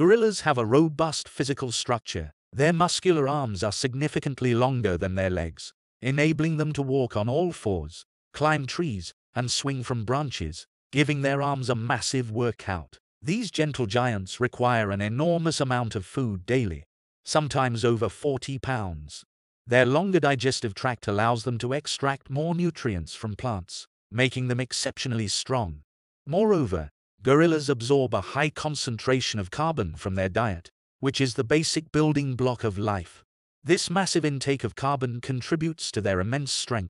Gorillas have a robust physical structure. Their muscular arms are significantly longer than their legs, enabling them to walk on all fours, climb trees, and swing from branches, giving their arms a massive workout. These gentle giants require an enormous amount of food daily, sometimes over 40 pounds. Their longer digestive tract allows them to extract more nutrients from plants, making them exceptionally strong. Moreover, gorillas absorb a high concentration of carbon from their diet, which is the basic building block of life. This massive intake of carbon contributes to their immense strength